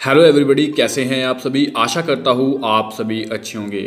Hello everybody कैसे हैं आप सभी? आशा करता हूँ आप सभी अच्छे होंगे।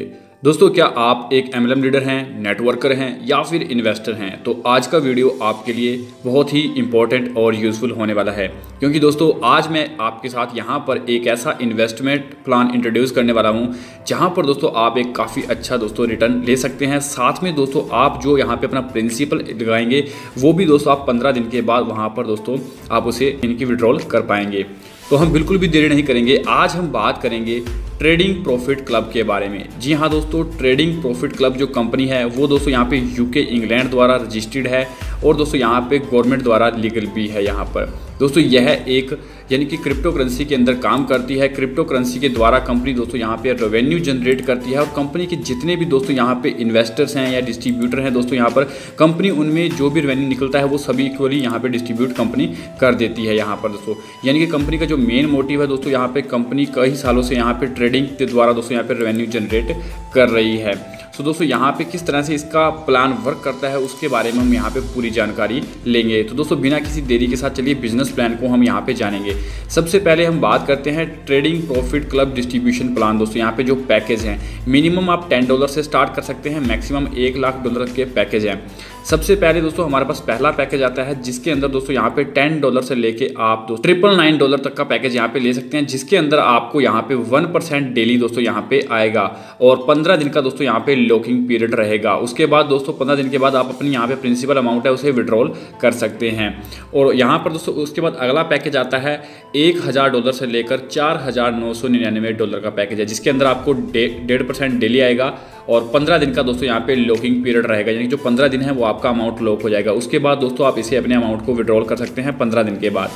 दोस्तों, क्या आप एक एमएलएम लीडर हैं नेटवर्कर हैं, या फिर इन्वेस्टर हैं? तो आज का वीडियो आपके लिए बहुत ही इंपॉर्टेंट और यूज़फुल होने वाला है। क्योंकि दोस्तों, आज मैं आपके साथ यहाँ पर एक ऐसा इन्वेस्टमेंट प्लान इंट्रोड्यूस करने वाला हूँ, जहाँ पर दोस्तों आप एक काफ़ी अच्छा दोस्तों रिटर्न ले सकते हैं। साथ में दोस्तों, आप जो यहाँ पर अपना प्रिंसिपल लगाएँगे, वो भी दोस्तों आप पंद्रह दिन के बाद वहाँ पर दोस्तों आप उसे इनकी विड्रॉल कर पाएँगे। तो हम बिल्कुल भी देरी नहीं करेंगे। आज हम बात करेंगे ट्रेडिंग प्रॉफिट क्लब के बारे में। जी हाँ दोस्तों, ट्रेडिंग प्रॉफिट क्लब जो कंपनी है, वो दोस्तों यहाँ पे यूके इंग्लैंड द्वारा रजिस्टर्ड है। और दोस्तों यहाँ पे गवर्नमेंट द्वारा लीगल भी है यहाँ पर। दोस्तों यह एक, यानी कि क्रिप्टो करेंसी के अंदर काम करती है। क्रिप्टो करेंसी के द्वारा कंपनी दोस्तों यहाँ पे रेवेन्यू जनरेट करती है और कंपनी के जितने भी दोस्तों यहाँ पे इन्वेस्टर्स हैं या डिस्ट्रीब्यूटर हैं दोस्तों यहाँ पर कंपनी उनमें जो भी रेवेन्यू निकलता है वो सभी इक्वली यहाँ पे डिस्ट्रीब्यूट कंपनी कर देती है यहाँ पर दोस्तों। यानी कि कंपनी का जो मेन मोटिव है दोस्तों यहाँ पर कंपनी कई सालों से यहाँ पर ट्रेडिंग के द्वारा दोस्तों यहाँ पर रेवेन्यू जनरेट कर रही है। सो दोस्तों, यहाँ पे किस तरह से इसका प्लान वर्क करता है, उसके बारे में हम यहाँ पे पूरी जानकारी लेंगे। तो दोस्तों, बिना किसी देरी के साथ चलिए बिज़नेस प्लान को हम यहाँ पे जानेंगे। सबसे पहले हम बात करते हैं trading profit club distribution plan दोस्तों। यहाँ पे जो पैकेज हैं मिनिमम आप टेन डॉलर से स्टार्ट कर सकते हैं मैक्सिमम एक लाख डॉलर के पैकेज हैं। सबसे पहले दोस्तों, हमारे पास पहला पैकेज आता है, जिसके अंदर दोस्तों यहाँ पे टेन डॉलर से लेके आप दोस्तों ट्रिपल नाइन डॉलर तक का पैकेज यहाँ पे ले सकते हैं, जिसके अंदर आपको यहाँ पे वन परसेंट डेली दोस्तों यहाँ पे आएगा। और पंद्रह दिन का दोस्तों यहाँ पे लॉकिंग पीरियड रहेगा। उसके बाद दोस्तों पंद्रह दिन के बाद आप अपनी यहाँ पे प्रिंसिपल अमाउंट है, उसे विड्रॉल कर सकते हैं। और यहाँ पर दोस्तों उसके बाद अगला पैकेज आता है, एक हज़ार डॉलर से लेकर चार हज़ार नौ सौ निन्यानवे डॉलर का पैकेज है, जिसके अंदर आपको डेढ़ परसेंट डेली आएगा। और पंद्रह दिन का दोस्तों यहाँ पे लॉकिंग पीरियड रहेगा, यानी जो पंद्रह दिन है वो आपका अमाउंट लॉक हो जाएगा। उसके बाद दोस्तों आप इसे अपने अमाउंट को विड्रॉल कर सकते हैं पंद्रह दिन के बाद।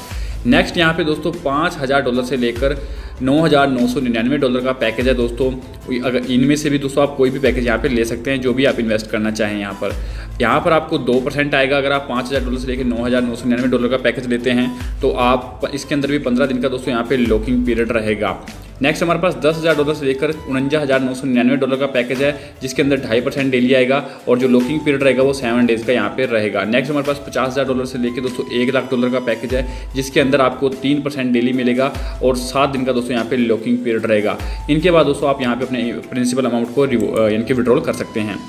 नेक्स्ट यहाँ पे दोस्तों पाँच हज़ार डॉलर से लेकर नौ हज़ार नौ सौ निन्यानवे डॉलर का पैकेज है दोस्तों। अगर इनमें से भी दोस्तों आप कोई भी पैकेज यहाँ पर ले सकते हैं, जो भी आप इन्वेस्ट करना चाहें यहाँ पर। यहाँ पर आपको दो परसेंट आएगा अगर आप पाँच हज़ार डॉलर से लेकर नौ हज़ार नौ सौ निन्यानवे डॉलर का पैकेज लेते हैं तो आप इसके अंदर भी पंद्रह दिन का दोस्तों यहाँ पे लॉकिंग पीरियड रहेगा। नेक्स्ट हमारे पास दस हज़ार डॉलर से लेकर उनंजा हज़ार नौ सौ निन्यानवे डॉलर का पैकेज है, जिसके अंदर ढाई परसेंट डेली आएगा और जो लॉकिंग पीरियड रहेगा वो सेवन डेज़ का यहाँ पे रहेगा। नेक्स्ट हमारे पास पचास हज़ार डॉलर से लेकर दोस्तों एक लाख डॉलर का पैकेज है, जिसके अंदर आपको तीन परसेंट डेली मिलेगा और सात दिन का दोस्तों यहाँ पे लॉकिंग पीरियड रहेगा। इनके बाद दोस्तों आप यहाँ पे अपने प्रिंसिपल अमाउंट को यानी कि विड्रॉल कर सकते हैं।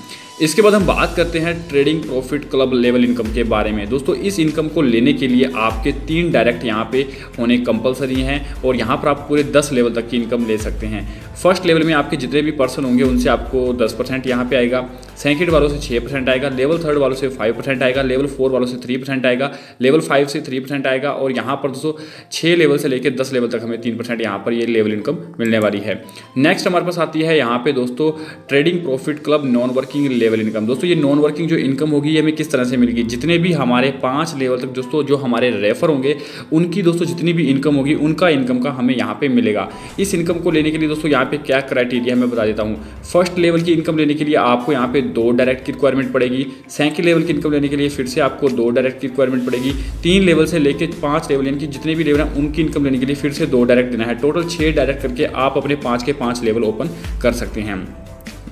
इसके बाद हम बात करते हैं trading profit club level income के बारे में। दोस्तों, इस इनकम को लेने के लिए आपके तीन डायरेक्ट यहाँ पे होने कंपलसरी हैं और यहाँ पर आप पूरे दस लेवल तक की इनकम ले सकते हैं। फ़र्स्ट लेवल में आपके जितने भी पर्सन होंगे, उनसे आपको दस परसेंट यहाँ पर आएगा। सेकेंड वालों से छः परसेंट आएगा, लेवल थर्ड वालों से फाइव परसेंट आएगा, लेवल फोर वालों से थ्री परसेंट आएगा, लेवल फाइव से थ्री परसेंट आएगा, और यहाँ पर दोस्तों छः लेवल से लेकर दस लेवल तक हमें तीन परसेंट यहाँ पर ये लेवल इनकम मिलने वाली है। नेक्स्ट हमारे पास आती है यहाँ पे दोस्तों trading profit club non working level income दोस्तों ये नॉन वर्किंग जो इनकम होगी, ये हमें किस तरह से मिलेगी? जितने भी हमारे पाँच लेवल तक दोस्तों जो हमारे रेफर होंगे, उनकी दोस्तों जितनी भी इनकम होगी, उनका इनकम का हमें यहाँ पे मिलेगा। इस इनकम को लेने के लिए दोस्तों यहाँ पे क्या क्राइटेरिया मैं बता देता हूँ। फ़र्स्ट लेवल की इनकम लेने के लिए आपको यहाँ पे दो डायरेक्ट की रिक्वायरमेंट पड़ेगी। सैकड़ लेवल की इनकम लेने के लिए फिर से आपको दो डायरेक्ट की रिक्वायरमेंट पड़ेगी। तीन लेवल से लेकर पाँच लेवल यानी कि जितने भी लेवल हैं, उनकी इनकम लेने के लिए फिर से दो डायरेक्ट देना है। टोटल छः डायरेक्ट करके आप अपने पाँच के पाँच लेवल ओपन कर सकते हैं।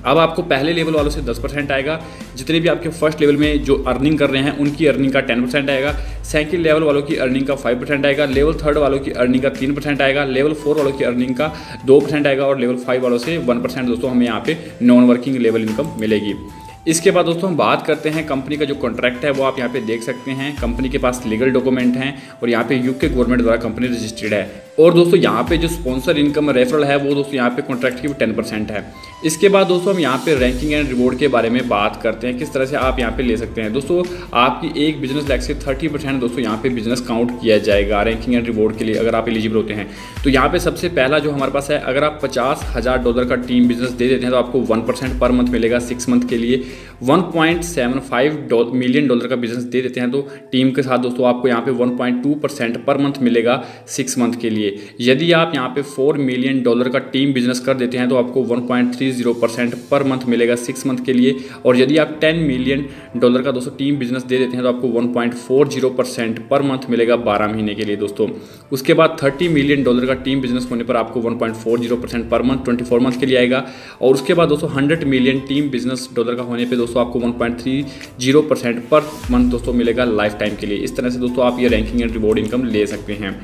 अब आपको पहले लेवल वालों से 10 परसेंट आएगा। जितने भी आपके फ़र्स्ट लेवल में जो अर्निंग कर रहे हैं, उनकी अर्निंग का 10 परसेंट आएगा। सेकंड लेवल वालों की अर्निंग का 5 परसेंट आएगा। लेवल थर्ड वालों की अर्निंग का 3 परसेंट आएगा। लेवल फोर वालों की अर्निंग का 2 परसेंट आएगा और लेवल फाइव वालों से 1 परसेंट दोस्तों, हमें यहाँ पे नॉन वर्किंग लेवल इनकम मिलेगी। इसके बाद दोस्तों हम बात करते हैं कंपनी का जो कॉन्ट्रैक्ट है, वो आप यहाँ पे देख सकते हैं। कंपनी के पास लीगल डॉक्यूमेंट हैं और यहाँ पे यूके गवर्नमेंट द्वारा कंपनी रजिस्टर्ड है। और दोस्तों यहाँ पे जो स्पॉन्सर इनकम रेफरल है, वो दोस्तों यहाँ पे कॉन्ट्रैक्ट की टेन परसेंट है। इसके बाद दोस्तों हम यहाँ पे रैंकिंग एंड रिवॉर्ड के बारे में बात करते हैं। किस तरह से आप यहाँ पे ले सकते हैं? दोस्तों, आपकी एक बिज़नेस लैक से थर्टी परसेंट दोस्तों यहाँ पे बिज़नेस काउंट किया जाएगा रैंकिंग एंड रिवॉर्ड के लिए, अगर आप एलिजिबल होते हैं। तो यहाँ पे सबसे पहला जो हमारे पास है, अगर आप पचास हज़ार डॉलर का टीम बिज़नेस दे देते हैं तो आपको वन परसेंट पर मंथ मिलेगा सिक्स मंथ के लिए। One point seven five million dollar का बिज़नेस दे देते हैं। तो टीम के साथ दोस्तों आपको यहाँ पे one point two percent per month मिलेगा सिक्स मंथ के लिए। यदि आप यहाँ पे फोर मिलियन डॉलर का टीम बिज़नेस कर देते हैं तो आपको one point three zero percent per month मिलेगा सिक्स मंथ के लिए। और यदि आप टेन मिलियन डॉलर का दोस्तों टीम बिज़नेस दे देते हैं तो आपको one point four zero percent per month मिलेगा बारह महीने के लिए दोस्तों। उसके बाद थर्टी मिलियन डॉलर का टीम बिज़नेस होने पर आपको one point four zero percent per month twenty four month के लिए आएगा। और उसके बाद दोस्तों hundred million team business dollar का होने पर दोस्तों आपको one point three zero percent per month दोस्तों मिलेगा लाइफ टाइम के लिए। इस तरह से दोस्तों आप ये रैंकिंग एंड रिवॉर्ड इनकम ले सकते हैं।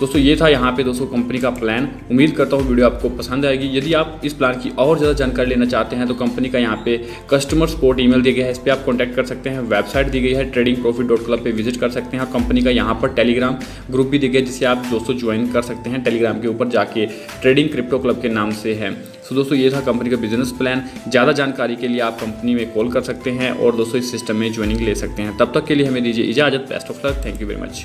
दोस्तों ये था यहाँ पे दोस्तों कंपनी का प्लान उम्मीद करता हूँ वीडियो आपको पसंद आएगी। यदि आप इस प्लान की और ज़्यादा जानकारी लेना चाहते हैं तो कंपनी का यहाँ पे कस्टमर सपोर्ट ईमेल दिया गया है। इस पर आप कॉन्टैक्ट कर सकते हैं। वेबसाइट दी गई है ट्रेडिंग प्रॉफिट डॉट क्लब पर विज़िट कर सकते हैं। कंपनी का यहाँ पर टेलीग्राम ग्रुप भी दिया गया जिसे आप दोस्तों ज्वाइन कर सकते हैं। टेलीग्राम के ऊपर जाके ट्रेडिंग क्रिप्टो क्लब के नाम से है। सो दोस्तों, ये था कंपनी का बिज़नेस प्लान ज़्यादा जानकारी के लिए आप कंपनी में कॉल कर सकते हैं और दोस्तों, इस सिस्टम में ज्वाइनिंग ले सकते हैं. तब तक के लिए हमें दीजिए इजाज़त. Best of luck thank you very much